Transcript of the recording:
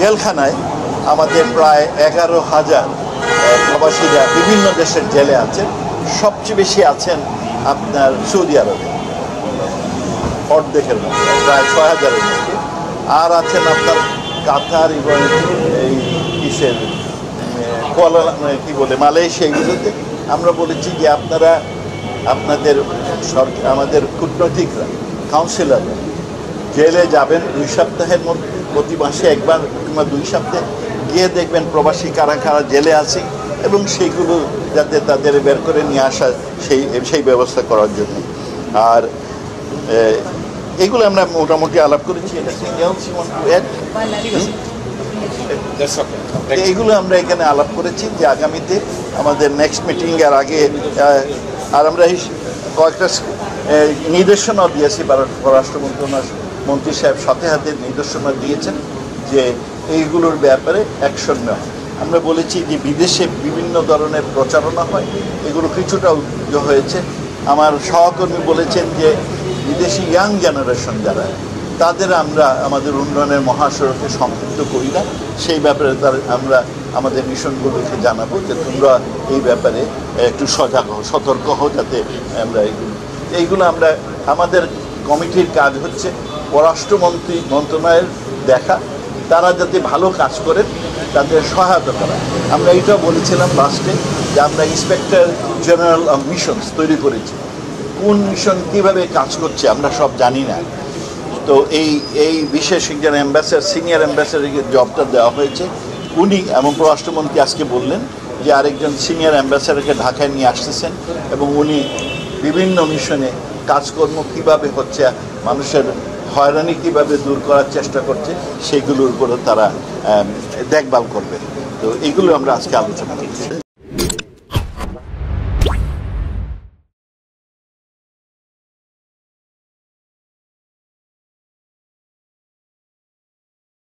জেলখানায় আমাদের প্রায় এগারো হাজার প্রবাসীরা বিভিন্ন দেশের জেলে আছেন সবচেয়ে বেশি আছেন আপনার সৌদি আরবে। অর্ধেকের মধ্যে প্রায় ছয় হাজারের মধ্যে আর আছেন আপনার কাতার এবং এই কিসের কোয়ালা কি বলে, মালয়েশিয়া, এগুলোতে আমরা বলেছি যে আপনারা, আপনাদের সরকার, আমাদের কূটনৈতিকরা কাউন্সিলররা জেলে যাবেন দুই সপ্তাহের মধ্যে। প্রতি মাসে একবার কিংবা দুই সপ্তাহে গিয়ে দেখবেন প্রবাসী কারা কারা জেলে আছে এবং সেইগুলো যাতে তাদের বের করে নিয়ে আসা সেই সেই ব্যবস্থা করার জন্য। আর এগুলো আমরা মোটামুটি আলাপ করেছি। এইগুলো আমরা এখানে আলাপ করেছি যে আগামীতে আমাদের নেক্সট মিটিং এর আগে আর আমরা এই কয়েকটা নির্দেশনাও দিয়েছি ভারত পররাষ্ট্র মন্ত্রণালয় মন্ত্রী সাহেব সাথে হাতে নির্দেশনা দিয়েছেন যে এইগুলোর ব্যাপারে অ্যাকশন নেওয়া। আমরা বলেছি যে বিদেশে বিভিন্ন ধরনের প্রচারণা হয়, এগুলো কিছুটা উদ্যোগ হয়েছে। আমার সহকর্মী বলেছেন যে বিদেশি ইয়াং জেনারেশন যারা, তাদের আমরা আমাদের উন্নয়নের মহাসড়কে সম্পৃক্ত করি না। সেই ব্যাপারে তার আমরা আমাদের মিশনগুলোকে জানাব যে তোমরা এই ব্যাপারে একটু সজাগ হও, সতর্ক হও যাতে আমরা এইগুলো এইগুলো আমরা আমাদের কমিটির কাজ হচ্ছে পররাষ্ট্রমন্ত্রী মন্ত্রণালয়ের দেখা, তারা যাতে ভালো কাজ করেন তাদের সহায়তা করা। আমরা এইটাও বলেছিলাম লাস্টে যে আমরা ইন্সপেক্টর জেনারেল অফ মিশনস তৈরি করেছি। কোন মিশন কীভাবে কাজ করছে আমরা সব জানি না। তো এই এই বিশেষ একজন অ্যাম্বাসেডার সিনিয়র অ্যাম্বাসেডারকে জবটা দেওয়া হয়েছে। উনি এবং পররাষ্ট্রমন্ত্রী আজকে বললেন যে আরেকজন সিনিয়র অ্যাম্বাসেডারকে ঢাকায় নিয়ে আসতেছেন এবং উনি বিভিন্ন মিশনে কাজকর্ম কীভাবে হচ্ছে মানুষের হয়রানি কীভাবে দূর করার চেষ্টা করছে, সেগুলোর উপরও তারা দেখভাল করবে। তো এগুলো আমরা আজকে আলোচনা করছি।